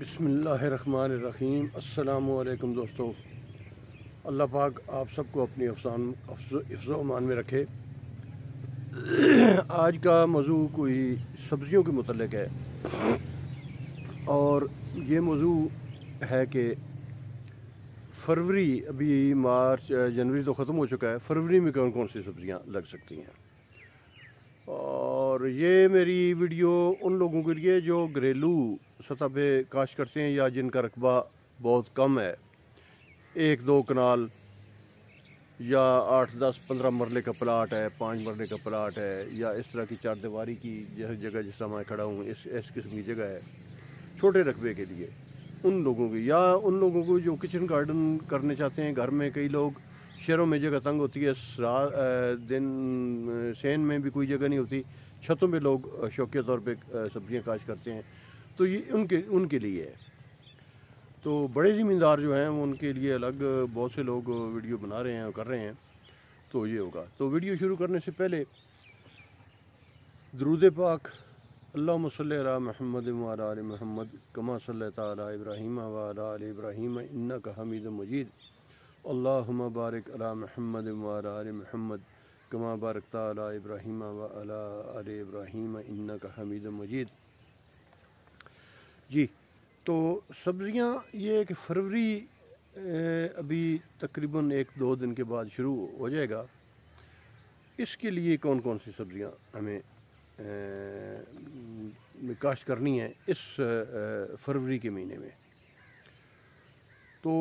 बिसमीम अल्लाम दोस्तों। अल्लाह पाक आप सबको अपनी अफसान अमान में रखे। आज का मौजू कोई सब्ज़ियों के मतलब है। और ये मौजू है कि फरवरी अभी मार्च, जनवरी तो ख़त्म हो चुका है। फरवरी में कौन कौन सी सब्ज़ियाँ लग सकती हैं? और ये मेरी वीडियो उन लोगों के लिए जो घरेलू सतह पे काश करते हैं या जिनका रकबा बहुत कम है, एक दो कनाल या आठ, दस, पंद्रह मरले का प्लाट है, पाँच मरले का प्लाट है, या इस तरह की चार दीवारी की जैसे जगह जिस मैं खड़ा हूँ, इस इस किस्म की जगह है, छोटे रकबे के लिए, उन लोगों की, या उन लोगों को जो किचन गार्डन करने चाहते हैं, घर में कई लोग, शहरों में जगह तंग होती है दिन सेन में भी कोई जगह नहीं होती छतों में लोग शौकिया तौर पे सब्ज़ियाँ काश करते हैं। तो ये उनके उनके लिए है। तो बड़े ज़मींदार जो हैं उनके लिए अलग, बहुत से लोग वीडियो बना रहे हैं और कर रहे हैं। तो ये होगा। तो वीडियो शुरू करने से पहले, दरूद पाक अल्लाह महमद वाल महमद कमा सल इब्राहीम वाल इब्राहीम इन्ना का हमीद मजीद। अल्लाहुम्मा बारिक अला महमद वाल महमद कमा बारक ताला इब्राहीम व अला अल इब्राहीम इन्ना का मजीद जी तो सब्ज़ियाँ ये कि फरवरी अभी तकरीबन एक दो दिन के बाद शुरू हो जाएगा इसके लिए कौन कौन सी सब्ज़ियाँ हमें काश्त करनी है इस फरवरी के महीने में तो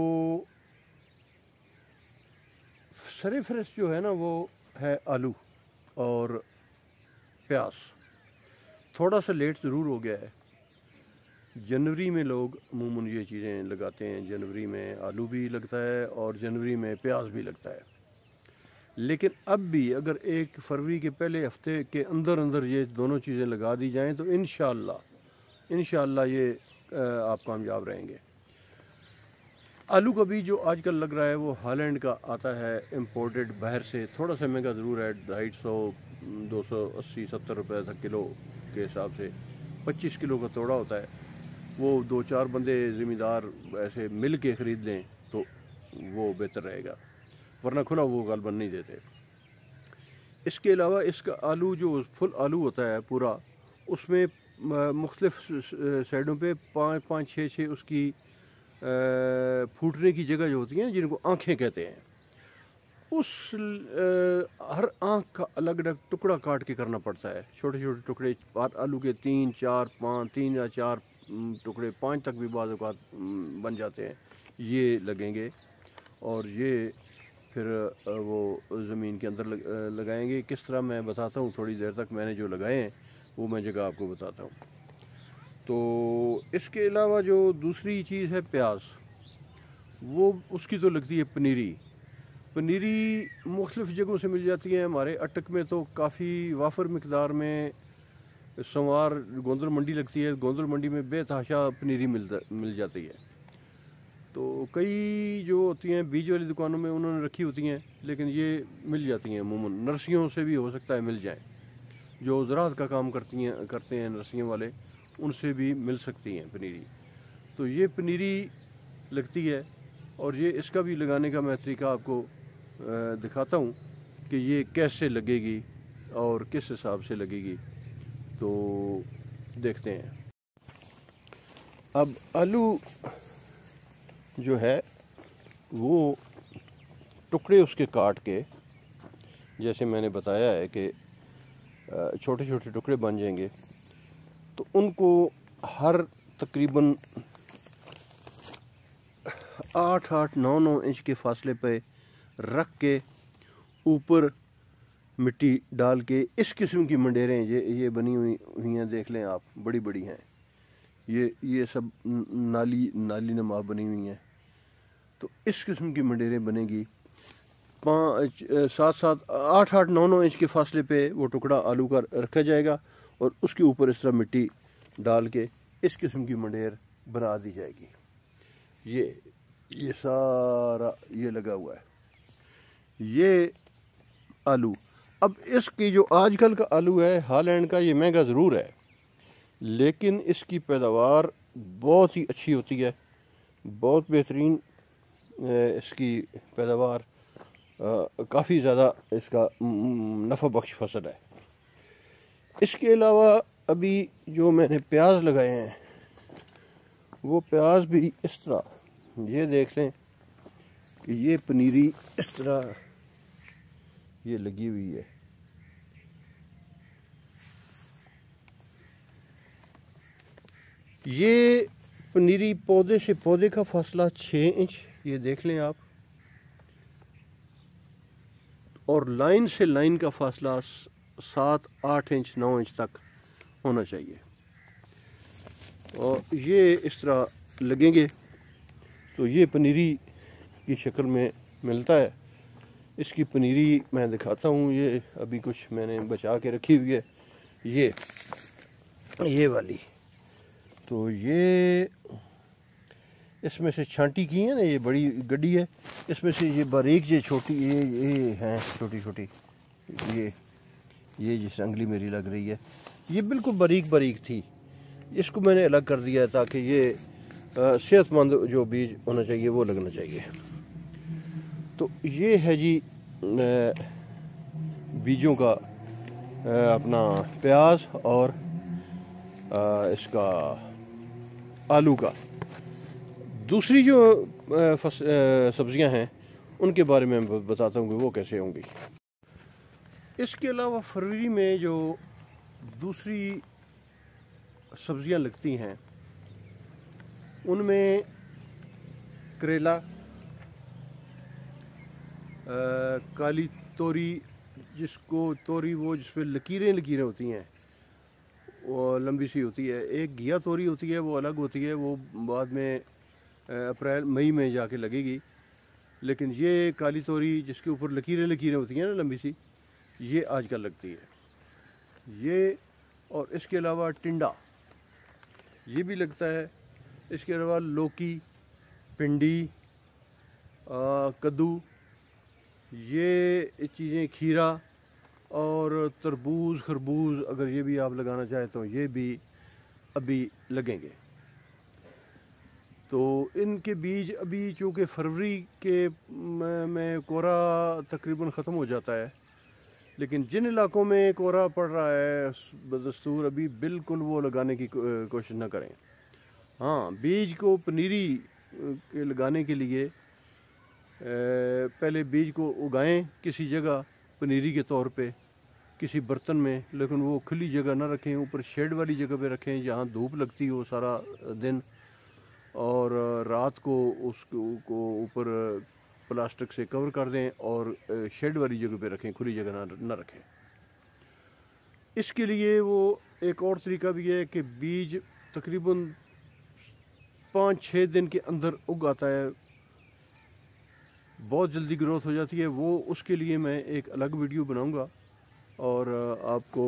सर जो है ना वो है आलू और प्याज। थोड़ा सा लेट ज़रूर हो गया है। जनवरी में लोग अमूमन ये चीज़ें लगाते हैं। जनवरी में आलू भी लगता है और जनवरी में प्याज भी लगता है। लेकिन अब भी अगर एक फरवरी के पहले हफ़्ते के अंदर अंदर ये दोनों चीज़ें लगा दी जाएँ तो इन इन ये आप कामयाब रहेंगे। आलू का बीज जो आजकल लग रहा है वो हॉलैंड का आता है इम्पोर्टेड बाहर से। थोड़ा सा महँगा ज़रूर है, ढाई सौ, दो सौ अस्सी, सत्तर रुपये तक किलो के हिसाब से। पच्चीस किलो का तोड़ा होता है। वो दो चार बंदे ज़मींदार ऐसे मिल के ख़रीद लें तो वो बेहतर रहेगा। वरना खुला वो गालबन नहीं देते। इसके अलावा इसका आलू जो फुल आलू होता है पूरा, उसमें मुख्तलिफ़ साइडों पे पाँच पाँच, छः छः उसकी फूटने की जगह जो होती हैं जिनको आँखें कहते हैं उस हर आँख का अलग अलग टुकड़ा काट के करना पड़ता है। छोटे छोटे टुकड़े आलू के तीन चार पाँच तीन या चार टुकड़े पाँच तक भी बाद बन जाते हैं। ये लगेंगे और ये फिर वो ज़मीन के अंदर लग, लगाएँगे। किस तरह मैं बताता हूँ थोड़ी देर तक मैंने जो लगाए हैं वो मैं जगह आपको बताता हूँ। तो इसके अलावा जो दूसरी चीज़ है प्याज, वो उसकी तो लगती है पनीरी। पनीरी मुख्तफ़ जगहों से मिल जाती है। हमारे अटक में तो काफ़ी वाफर मकदार में संवार गोंदल मंडी लगती है। गोंदल मंडी में बेतहाशा पनीरी मिल मिल जाती है। तो कई जो होती हैं बीज वाली दुकानों में उन्होंने रखी होती हैं, लेकिन ये मिल जाती हैं। अमूमन नर्सियों से भी हो सकता है मिल जाए। जो ज़रात का काम करती हैं, करते हैं नर्सियों वाले उनसे भी मिल सकती हैं पनीरी। तो ये पनीरी लगती है और ये इसका भी लगाने का मैं तरीका आपको दिखाता हूँ कि ये कैसे लगेगी और किस हिसाब से लगेगी। तो देखते हैं। अब आलू जो है, वो टुकड़े उसके काट के, जैसे मैंने बताया है कि छोटे छोटे टुकड़े बन जाएँगे। तो उनको हर तकरीबन आठ आठ, नौ नौ इंच के फासले पे रख के ऊपर मिट्टी डाल के इस किस्म की मंडेरें ये ये बनी हुई हुई हैं, देख लें आप, बड़ी बड़ी हैं। ये ये सब नाली नाली नमा बनी हुई हैं। तो इस किस्म की मंडेरें बनेगी। पाँच, सात सात, आठ आठ, नौ नौ इंच के फासले पे वो टुकड़ा आलू का रखा जाएगा। और उसके ऊपर इस तरह मिट्टी डाल के इस किस्म की मंडेर बना दी जाएगी। ये ये सारा ये लगा हुआ है। ये आलू। अब इसकी जो आजकल का आलू है, हालैंड का ये महँगा ज़रूर है, लेकिन इसकी पैदावार बहुत ही अच्छी होती है। बहुत बेहतरीन इसकी पैदावार काफ़ी ज़्यादा इसका नफ़ा बख्श फ़सल है। इसके अलावा अभी जो मैंने प्याज लगाए हैं, वो प्याज भी इस तरह। ये देख लें कि ये पनीरी इस तरह ये लगी हुई है। ये पनीरी पौधे से पौधे का फासला छः इंच, ये देख लें आप। और लाइन से लाइन का फासला सात, आठ इंच, नौ इंच तक होना चाहिए। और ये इस तरह लगेंगे तो ये पनीरी की शक्ल में मिलता है। इसकी पनीरी मैं दिखाता हूँ, ये अभी कुछ मैंने बचा के रखी हुई है। ये ये वाली। तो ये इसमें से छांटी की है ना, ये बड़ी गड्डी है। इसमें से ये बारीक, ये छोटी, ये ये हैं छोटी छोटी ये ये जिस अंगली मेरी लग रही है, ये बिल्कुल बारीक बारीक थी। इसको मैंने अलग कर दिया ताकि ये सेहतमंद जो बीज होना चाहिए, वो लगना चाहिए। तो ये है जी बीजों का अपना प्याज और इसका आलू का। दूसरी जो सब्ज़ियाँ हैं, उनके बारे में बताता हूँ कि वो कैसे होंगी। इसके अलावा फरवरी में जो दूसरी सब्ज़ियाँ लगती हैं, उनमें करेला काली तोरी, जिसको तोरी वो जिस पर लकीरें लकीरें होती हैं, वो लंबी सी होती है। एक घिया तोरी होती है, वो अलग होती है, वो बाद में अप्रैल, मई में जाके लगेगी। लेकिन ये काली तोरी जिसके ऊपर लकीरें लकीरें होती हैं ना, लंबी सी ये आजकल लगती है। ये और इसके अलावा टिंडा, ये भी लगता है। इसके अलावा लौकी, भिंडी कद्दू, ये चीज़ें खीरा और तरबूज, खरबूज अगर ये भी आप लगाना चाहें तो ये भी अभी लगेंगे। तो इनके बीज अभी चूँकि फरवरी के में कोरा तकरीबन ख़त्म हो जाता है लेकिन जिन इलाकों में कोहरा पड़ रहा है बदस्तूर अभी बिल्कुल वो लगाने की कोशिश ना करें। हाँ बीज को पनीरी के लगाने के लिए पहले बीज को उगाएँ किसी जगह पनीरी के तौर पे, किसी बर्तन में, लेकिन वो खुली जगह ना रखें, ऊपर शेड वाली जगह पे रखें जहाँ धूप लगती हो सारा दिन, और रात को उसको ऊपर प्लास्टिक से कवर कर दें और शेड वाली जगह पे रखें, खुली जगह ना ना रखें। इसके लिए वो एक और तरीका भी है कि बीज तकरीबन पाँच छः दिन के अंदर उग आता है। बहुत जल्दी ग्रोथ हो जाती है। वो, उसके लिए मैं एक अलग वीडियो बनाऊँगा और आपको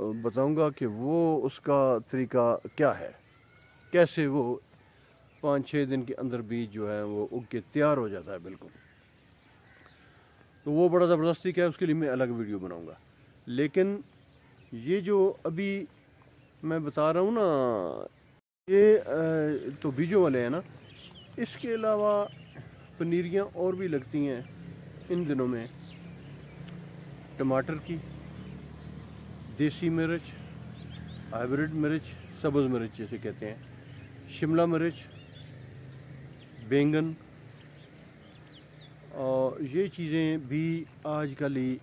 बताऊँगा कि वो उसका तरीका क्या है। कैसे वो पाँच छः दिन के अंदर बीज जो है वो उग के तैयार हो जाता है, बिल्कुल। तो वो बड़ा ज़बरदस्ती क्या है, उसके लिए मैं अलग वीडियो बनाऊँगा। लेकिन ये जो अभी मैं बता रहा हूँ ना, ये तो बीजों वाले हैं ना, इसके अलावा पनीरियाँ और भी लगती हैं इन दिनों में। टमाटर की, देसी मिर्च, हाइब्रिड मिर्च, सब्ज़ मिर्च जैसे कहते हैं, शिमला मिर्च बैंगन। और ये चीज़ें भी आजकल ही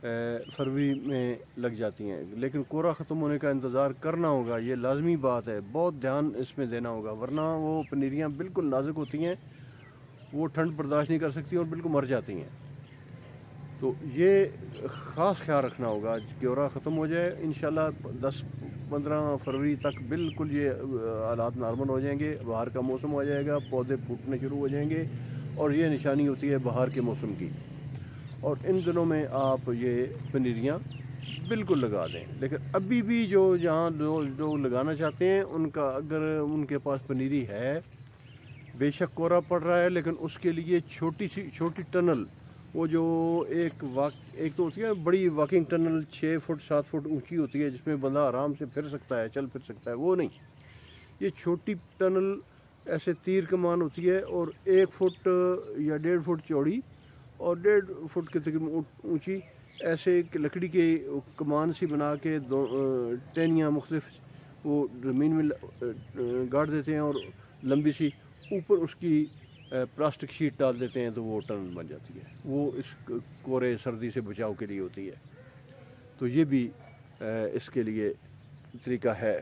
फरवरी में लग जाती हैं। लेकिन कोरा ख़त्म होने का इंतज़ार करना होगा, ये लाजमी बात है। बहुत ध्यान इसमें देना होगा, वरना वो पनीरियाँ बिल्कुल नाजुक होती हैं, वो ठंड बर्दाश्त नहीं कर सकती और बिल्कुल मर जाती हैं। तो ये ख़ास ख्याल रखना होगा कोरा ख़त्म हो जाए इन दस पंद्रह फरवरी तक बिल्कुल ये हालात नॉर्मल हो जाएँगे। बाहर का मौसम हो जाएगा, पौधे फूटने शुरू हो जाएँगे और ये निशानी होती है बाहर के मौसम की। और इन दिनों में आप ये पनीरियाँ बिल्कुल लगा दें। लेकिन अभी भी जो जहाँ लोग जो लगाना चाहते हैं, उनका अगर उनके पास पनीरी है, बेशक कोरा पड़ रहा है, लेकिन उसके लिए छोटी सी, छोटी टनल वो जो एक वाक, एक तो होती है बड़ी वॉकिंग टनल छः फुट, सात फुट ऊँची होती है, जिसमें बंदा आराम से फिर सकता है, चल फिर सकता है। वो नहीं। ये छोटी टनल ऐसे तीर कमान होती है और एक फुट, या डेढ़ फुट चौड़ी और डेढ़ फुट के तकरीबन ऊँची, ऐसे एक लकड़ी के कमान सी बना के दो टहनियाँ मुख्तफ वो ज़मीन में गाड़ देते हैं और लंबी सी ऊपर उसकी प्लास्टिक शीट डाल देते हैं तो वो टनल बन जाती है। वो इस कोरे, सर्दी से बचाव के लिए होती है। तो ये भी इसके लिए तरीका है।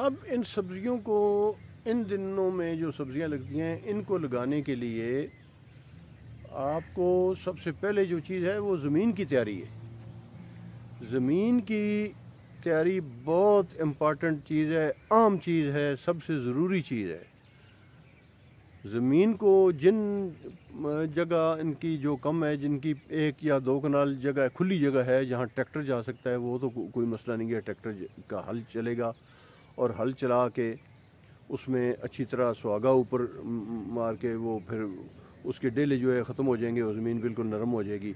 अब इन सब्ज़ियों को, इन दिनों में जो सब्ज़ियाँ लगती हैं, इनको लगाने के लिए आपको सबसे पहले जो चीज़ है, वो ज़मीन की तैयारी है। ज़मीन की तैयारी बहुत इंपॉर्टेंट चीज़ है, आम चीज़ है, सबसे ज़रूरी चीज़ है। ज़मीन को जिन जगह इनकी जो कम है जिनकी एक या दो कनाल जगह खुली जगह है जहाँ ट्रैक्टर जा सकता है वो तो को, कोई मसला नहीं है ट्रैक्टर का हल चलेगा। और हल चला के उसमें अच्छी तरह सुहागा ऊपर मार के वो फिर उसके डेले जो है ख़त्म हो जाएँगे और ज़मीन बिल्कुल नरम हो जाएगी।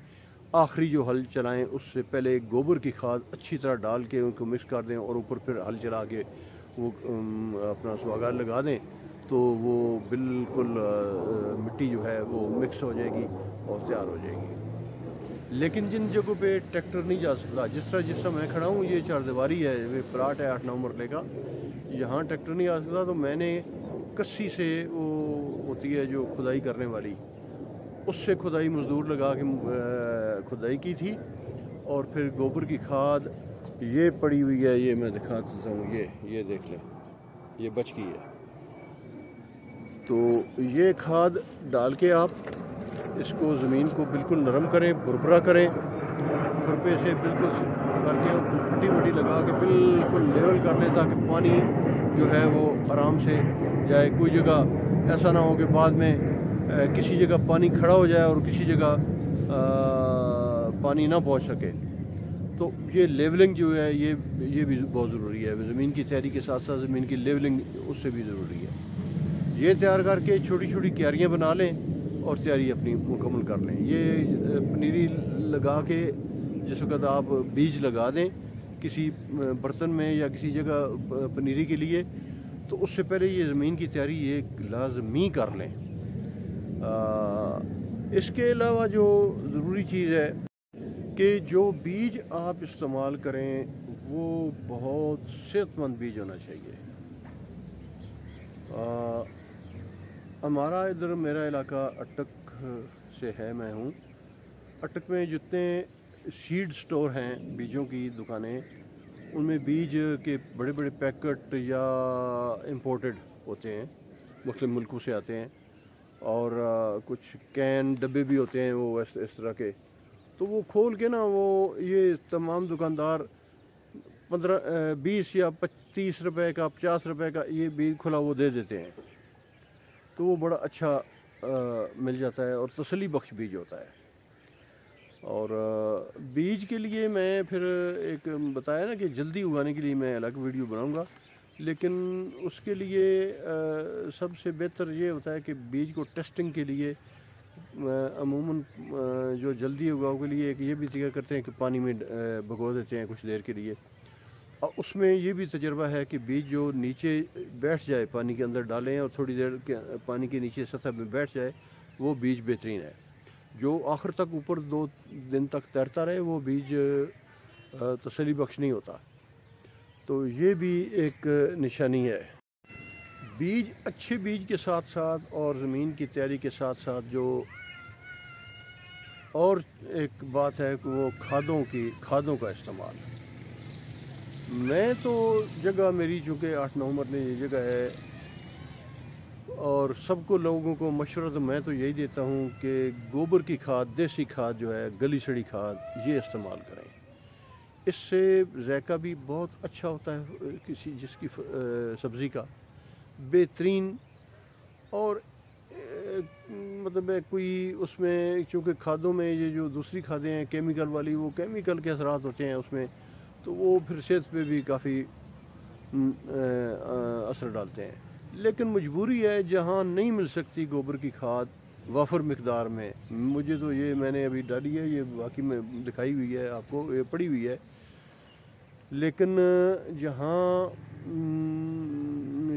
आखिरी जो हल चलाएँ उससे पहले गोबर की खाद अच्छी तरह डाल के उनको मिक्स कर दें और ऊपर फिर हल चला के वो अपना सुहागा लगा दें। तो वो बिल्कुल मिट्टी जो है वो मिक्स हो जाएगी और तैयार हो जाएगी। लेकिन जिन जगहों पे ट्रैक्टर नहीं जा सकता, जिस तरह जिस तरह मैं खड़ा हूँ, ये चार दीवारी है, वे प्लाट है, आठ, नौ मरले का। यहाँ ट्रैक्टर नहीं आ सकता तो मैंने कस्सी से वो होती है जो खुदाई करने वाली, उससे खुदाई मजदूर लगा के खुदाई की थी और फिर गोबर की खाद, ये पड़ी हुई है, ये मैं दिखा देता हूँ, ये ये देख लें, ये बच गई है। तो ये खाद डाल के आप इसको ज़मीन को बिल्कुल नरम करें बुरबरा करें। खुरपे से बिल्कुल करके फटी वटी लगा के बिल्कुल लेवल कर लें ताकि पानी जो है वो आराम से जाए। कोई जगह ऐसा ना हो कि बाद में किसी जगह पानी खड़ा हो जाए और किसी जगह पानी ना पहुँच सके। तो ये लेवलिंग जो है, ये ये भी बहुत ज़रूरी है। ज़मीन की तैयारी के साथ साथ ज़मीन की लेवलिंग उससे भी ज़रूरी है। ये तैयार करके छोटी छोटी क्यारियाँ बना लें और तैयारी अपनी मुकम्मल कर लें। ये पनीरी लगा के जिस वक्त आप बीज लगा दें किसी बर्तन में या किसी जगह पनीरी के लिए तो उससे पहले ये ज़मीन की तैयारी ये लाजमी कर लें। आ, इसके अलावा जो ज़रूरी चीज़ है कि जो बीज आप इस्तेमाल करें वो बहुत सेहतमंद बीज होना चाहिए। आ, हमारा इधर मेरा इलाका अटक से है मैं हूँ। अटक में जितने सीड स्टोर हैं बीजों की दुकानें उनमें बीज के बड़े बड़े पैकेट या इम्पोर्टेड होते हैं मुस्लिम मुल्कों से आते हैं और कुछ कैन डब्बे भी होते हैं वो इस, इस तरह के। तो वो खोल के ना वो ये तमाम दुकानदार पंद्रह बीस या पच्चीस रुपए का पचास रुपए का ये बीज खुला वो दे देते हैं। तो वो बड़ा अच्छा आ, मिल जाता है और तसली बख्श बीज होता है। और आ, बीज के लिए मैं फिर एक बताया ना कि जल्दी उगाने के लिए मैं अलग वीडियो बनाऊँगा लेकिन उसके लिए आ, सबसे बेहतर ये होता है कि बीज को टेस्टिंग के लिए अमूमन जो जल्दी उगाओ के लिए एक ये भी तरीका करते हैं कि पानी में भगो देते हैं कुछ देर के लिए। और उसमें ये भी तजर्बा है कि बीज जो नीचे बैठ जाए, पानी के अंदर डालें और थोड़ी देर के, पानी के नीचे सतह में बैठ जाए, वो बीज बेहतरीन है। जो आखिर तक ऊपर दो दिन तक तैरता रहे, वो बीज तसली बख्श नहीं होता। तो ये भी एक निशानी है। बीज, अच्छे बीज के साथ साथ और ज़मीन की तैयारी के साथ साथ जो और एक बात है कि वो खादों की, खादों का इस्तेमाल। मैं तो जगह मेरी, चूँकि आठ नौ मरने ये जगह है। और सबको, लोगों को मशवरा तो मैं तो यही देता हूँ कि गोबर की खाद, देसी खाद जो है, गली सड़ी खाद, ये इस्तेमाल करें। इससे जायका भी बहुत अच्छा होता है, किसी जिसकी सब्ज़ी का। बेहतरीन और मतलब कोई उसमें, चूँकि खादों में ये जो दूसरी खादें हैं, केमिकल वाली, वो केमिकल के असरात होते हैं उसमें। तो वो फिर सेहत पे भी काफ़ी असर डालते हैं। लेकिन मजबूरी है, जहाँ नहीं मिल सकती गोबर की खाद वाफर मकदार में। मुझे तो ये मैंने अभी डाली है, ये बाकी में दिखाई हुई है, आपको ये पड़ी हुई है। लेकिन जहाँ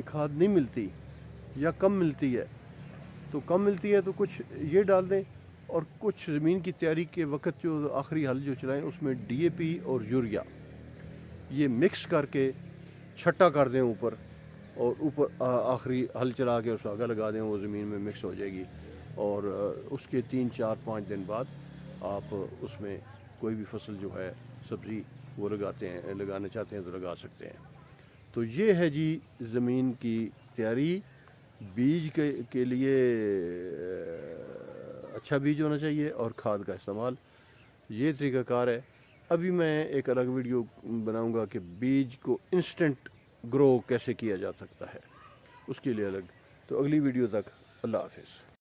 खाद नहीं मिलती या कम मिलती है तो कम मिलती है तो कुछ ये डाल दें और कुछ ज़मीन की तैयारी के वक्त जो आखिरी हल जो चलाएँ, उसमें डीएपी और यूरिया। ये मिक्स करके छट्टा कर दें ऊपर और ऊपर आखिरी हल चला के उस आगा लगा दें वो ज़मीन में मिक्स हो जाएगी। और उसके तीन चार पाँच दिन बाद आप उसमें कोई भी फ़सल जो है सब्ज़ी वो लगाते हैं लगाना चाहते हैं तो लगा सकते हैं। तो ये है जी ज़मीन की तैयारी। बीज के, के लिए अच्छा बीज होना चाहिए और खाद का इस्तेमाल। ये तरीक़ाकार है। अभी मैं एक अलग वीडियो बनाऊँगा कि बीज को इंस्टेंट ग्रो कैसे किया जा सकता है। उसके लिए अलग। तो अगली वीडियो तक अल्लाह हाफिज़।